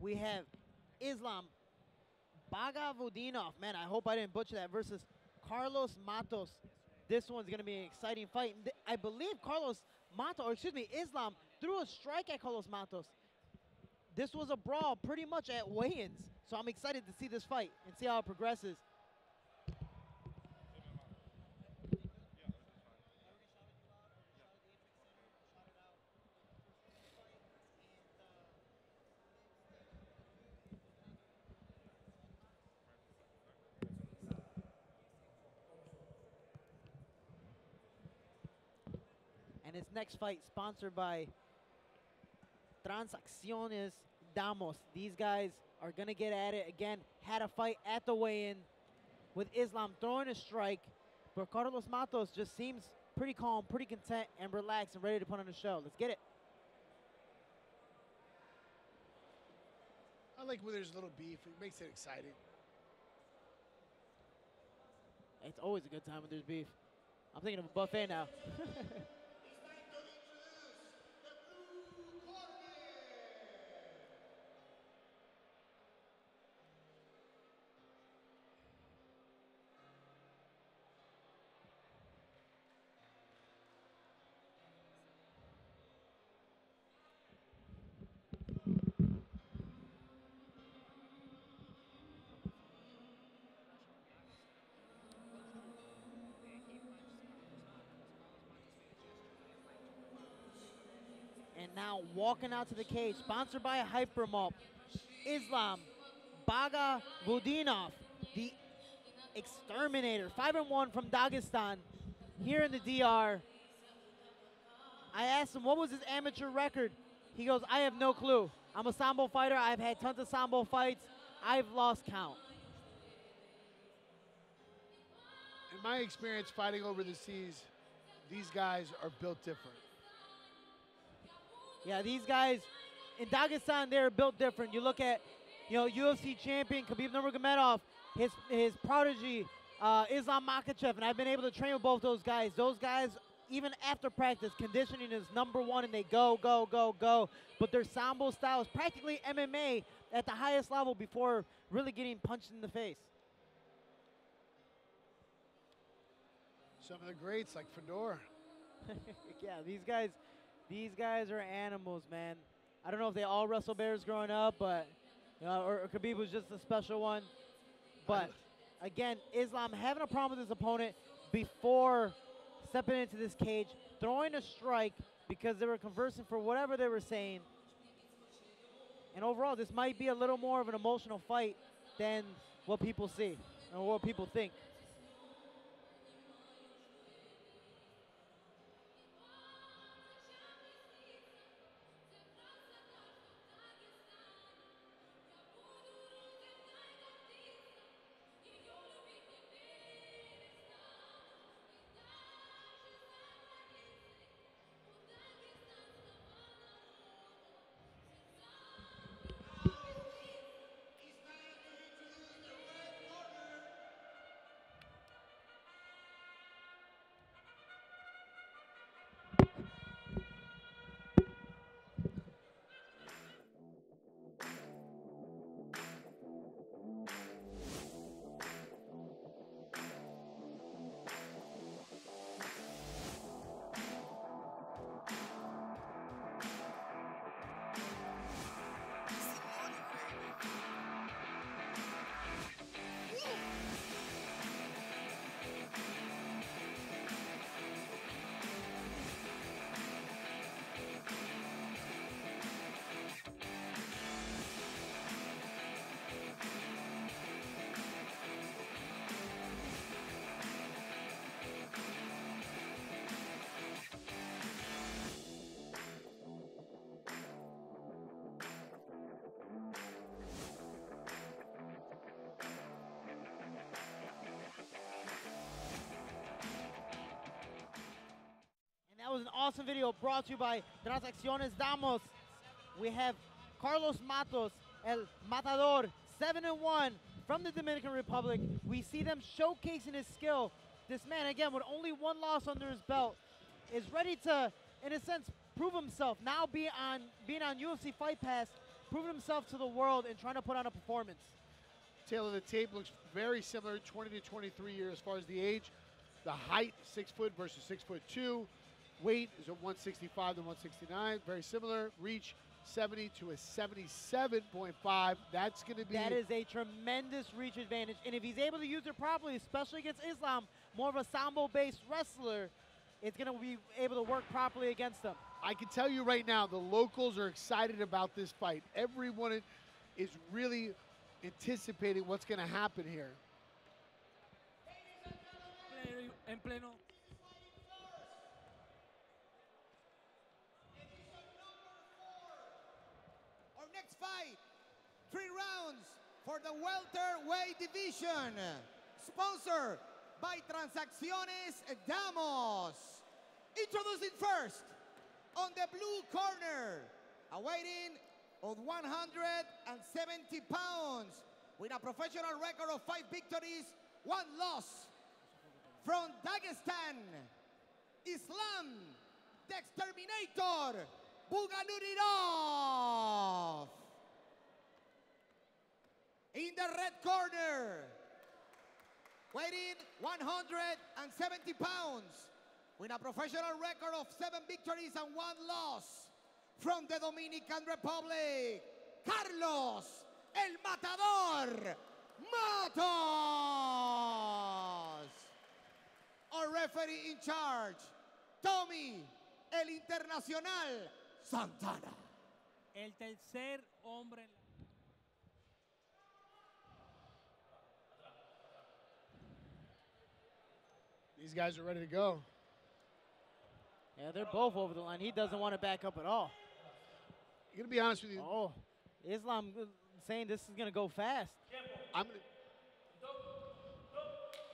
we have Islam Bagavutdinov. Man, I hope I didn't butcher that. Versus Carlos Matos. This one's going to be an exciting fight. I believe Carlos Matos, or excuse me, Islam, threw a strike at Carlos Matos. This was a brawl pretty much at weigh-ins. So I'm excited to see this fight and see how it progresses. And his next fight sponsored by Transacciones Damos. These guys are going to get at it again. Had a fight at the weigh-in with Islam throwing a strike, but Carlos Matos just seems pretty calm, pretty content, and relaxed and ready to put on a show. Let's get it. I like when there's a little beef. It makes it exciting. It's always a good time when there's beef. I'm thinking of a buffet now. now walking out to the cage, sponsored by Hypermalt, Islam Baga Budinov, the exterminator, 5 and 1 from Dagestan, here in the DR. I asked him what was his amateur record. He goes, I have no clue. I'm a sambo fighter. I've had tons of sambo fights. I've lost count. In my experience fighting over the seas, these guys are built different. Yeah, these guys in Dagestan they're built different. You look at, you know, UFC champion Khabib Nurmagomedov, his his prodigy uh, Islam Makhachev, and I've been able to train with both those guys. Those guys, even after practice, conditioning is number one, and they go, go, go, go. But their sambo style is practically MMA at the highest level before really getting punched in the face. Some of the greats like Fedor. yeah, these guys, these guys are animals, man. I don't know if they all wrestle bears growing up, but you know, or, or Khabib was just a special one. But again, Islam having a problem with his opponent before stepping into this cage, throwing a strike because they were conversing for whatever they were saying. And overall, this might be a little more of an emotional fight than what people see and what people think. Awesome video brought to you by Transacciones Damos. We have Carlos Matos, El Matador, 7 and 1 from the Dominican Republic. We see them showcasing his skill. This man, again, with only one loss under his belt, is ready to, in a sense, prove himself. Now be on being on UFC Fight Pass, proving himself to the world and trying to put on a performance. Tail of the tape looks very similar, 20 to 23 years as far as the age. The height, six foot versus six foot two. Weight is a 165 to 169, very similar. Reach, 70 to a 77.5. That's going to be. That is a tremendous reach advantage. And if he's able to use it properly, especially against Islam, more of a sambo based wrestler, it's going to be able to work properly against him. I can tell you right now, the locals are excited about this fight. Everyone is really anticipating what's going to happen here. En pleno. Our next fight, three rounds for the welterweight division, sponsored by Transacciones Damos. Introducing first, on the blue corner, a weighing of 170 pounds, with a professional record of five victories, one loss. From Dagestan, Islam, the Bagavutdinov. In the red corner, weighing 170 pounds, with a professional record of seven victories and one loss. From the Dominican Republic, Carlos El Matador Matos. Our referee in charge, Tommy El Internacional Santana. El tercer hombre. These guys are ready to go. Yeah, they're both over the line. He doesn't want to back up at all. I'm to be honest with you. Oh, Islam uh, saying this is going to go fast. I'm gonna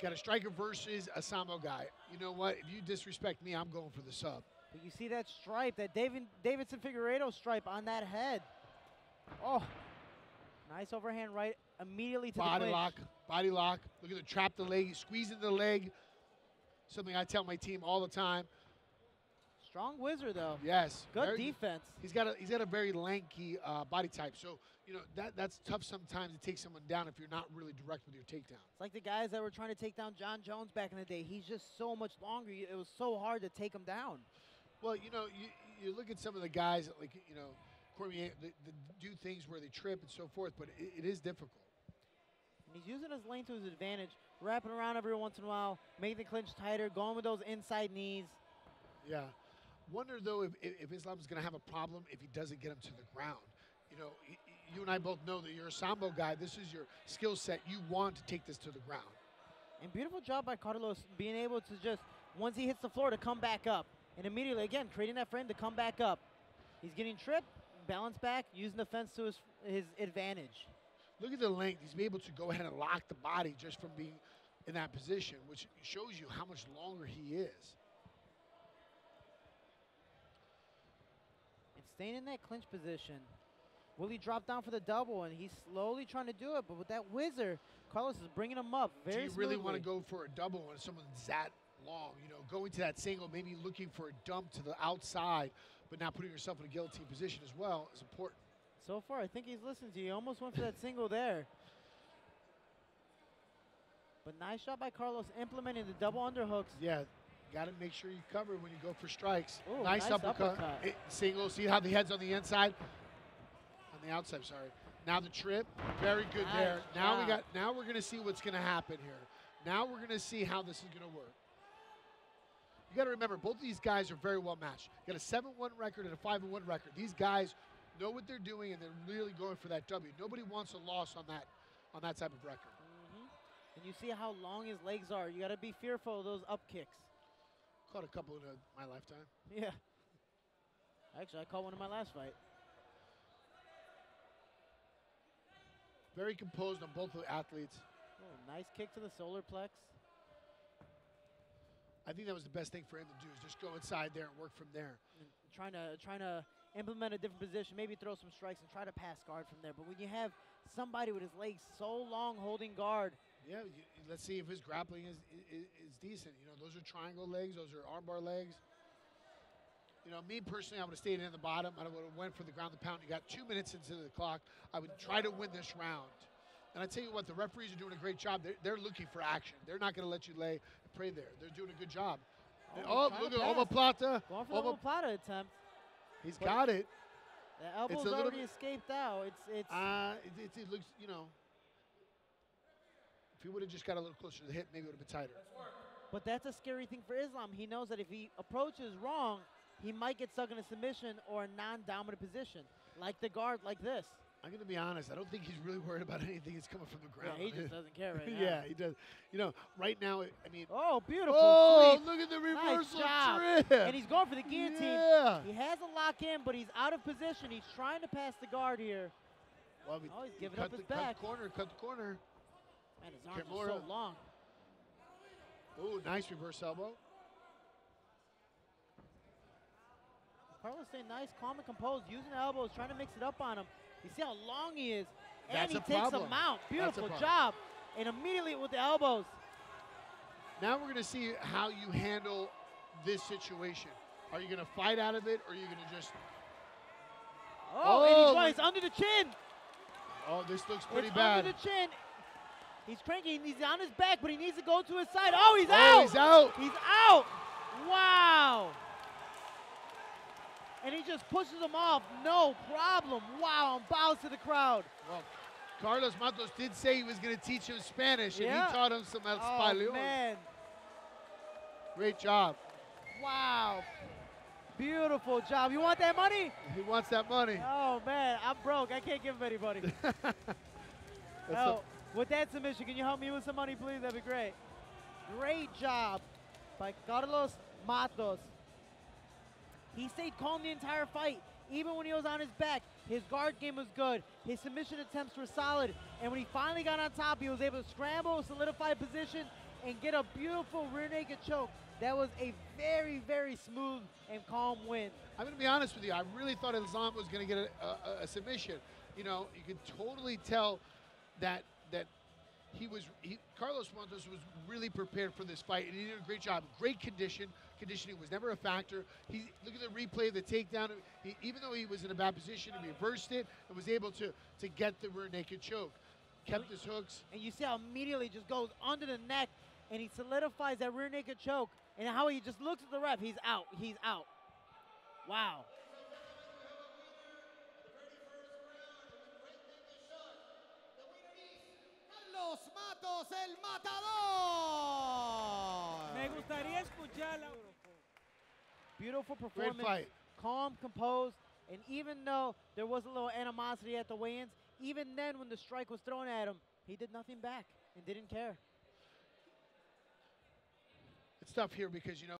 got a striker versus a sambo guy. You know what? If you disrespect me, I'm going for the sub. But you see that stripe, that David Deiveson Figueiredo stripe on that head. Oh, nice overhand right immediately to the Body lock, body lock. Look at the trap the leg, squeezing the leg. Something I tell my team all the time. Strong whizzer though. Yes, Good very- defense. He's got a he's got a very lanky uh, body type, so you know that that's tough sometimes to take someone down if you're not really direct with your takedown. It's like the guys that were trying to take down Jon Jones back in the day. He's just so much longer. It was so hard to take him down. Well, you know, you, you look at some of the guys that, like you know, Cormier, that, that do things where they trip and so forth, but it, it is difficult. He's using his length to his advantage, wrapping around every once in a while, making the clinch tighter, going with those inside knees. Yeah. Wonder though if, if if Islam is going to have a problem if he doesn't get him to the ground. You know, you and I both know that you're a sambo guy. This is your skill set. You want to take this to the ground. And beautiful job by Carlos being able to just, once he hits the floor, to come back up. And immediately, again, creating that frame to come back up. He's getting tripped, balance back, using the fence to his, his advantage. Look at the length. He's able to go ahead and lock the body just from being in that position, which shows you how much longer he is. And staying in that clinch position. Will he drop down for the double? And he's slowly trying to do it, but with that whizzer, Carlos is bringing him up very Do you really want to go for a double when someone's that long? You know, going to that single, maybe looking for a dump to the outside, but not putting yourself in a guillotine position as well is important. So far, I think he's listening to you. He almost went for that single there. But nice shot by Carlos implementing the double underhooks. Yeah, got to make sure you cover when you go for strikes. Ooh, nice, nice uppercut. uppercut. It- single. See how the head's on the inside, on the outside. Sorry. Now the trip, very good there. Nice Now we got. Now we're gonna see what's gonna happen here. Now we're gonna see how this is gonna work. You got to remember, both of these guys are very well matched. Got a 7-1 record and a 5-1 record. These guys know what they're doing, and they're really going for that W. Nobody wants a loss on that, on that type of record. hmm And you see how long his legs are. You got to be fearful of those up kicks. Caught a couple in uh, my lifetime. Yeah. Actually, I caught one in my last fight. Very composed on both the athletes. Oh, nice kick to the solar plex. I think that was the best thing for him to do is just go inside there and work from there. and trying to trying to implement a different position, maybe throw some strikes and try to pass guard from there. But when you have somebody with his legs so long holding guard, Yeah, you, let's see if his grappling is, is is decent. You know, those are triangle legs, those are armbar legs. You know, me personally, I would have stayed in the bottom. I would have went for the ground and pound. You got two minutes into the clock. I would try to win this round. And I tell you what, the referees are doing a great job. They're, they're looking for action. They're not going to let you lay and pray there. They're doing a good job. And- Oh, oh, look at pass. Omoplata. Going for the Oma, Plata attempt. He's But- got it. The elbow's a little already bit- escaped out. It's it's Uh, it, it, it looks, you know, if he would have just got a little closer to the hip, maybe it would have been tighter. But that's a scary thing for Islam. He knows that if he approaches wrong, he might get stuck in a submission or a non-dominant position, like the guard, like this. I'm going to be honest. I don't think he's really worried about anything that's coming from the Yeah, ground. he just doesn't care right now. yeah, he does. You know, right now, I mean, Oh, beautiful. oh, sweep. look at the Nice reversal job. trip. And he's going for the guillotine. Yeah. He has a lock in, but he's out of position. He's trying to pass the guard here. Well, we- Oh, he's we giving cut up his the, cut the corner, cut the corner. Man, his arms are so long. Ooh, nice reverse elbow. Carlos staying nice, calm and composed, using the elbows, trying to mix it up on him. You see how long he is. And That's he a takes problem. a mount. That's a Beautiful job. And immediately with the elbows. Now we're going to see how you handle this situation. Are you going to fight out of it, or are you going to just? Oh, Oh, look- he's under the chin. Oh, this looks pretty it's bad. under the chin. He's cranking. He's on his back, but he needs to go to his side. Oh, he's oh, out. he's out. He's out. Wow. And he just pushes him off. No problem. Wow. And bows to the crowd. Well, Carlos Matos did say he was going to teach him Spanish, and he taught him some Oh, español. man. Great job. Wow. Beautiful job. You want that money? He wants that money. Oh, man. I'm broke. I can't give him anybody. Oh, with that submission, can you help me with some money, please? That'd be great. Great job by Carlos Matos. He stayed calm the entire fight. Even when he was on his back, his guard game was good. His submission attempts were solid. And when he finally got on top, he was able to scramble, solidify position, and get a beautiful rear naked choke. That was a very, very smooth and calm win. I'm going to be honest with you. I really thought Islam was going to get a, a, a submission. You know, you could totally tell that that he was he, Carlos Montes was really prepared for this fight, and he did a great job. Great condition. Conditioning was never a factor. He look at the replay of the takedown. He, even though he was in a bad position, he reversed it and was able to to get the rear naked choke. Kept his hooks. And you see how immediately just goes under the neck and he solidifies that rear naked choke. And how he just looks at the ref. He's out. He's out. Wow. Carlos Matos, el matador. Me gustaría escuchar la... Beautiful Great performance. fight. Calm, composed. And even though there was a little animosity at the weigh ins, even then when the strike was thrown at him, he did nothing back and didn't care. Tough here because you know.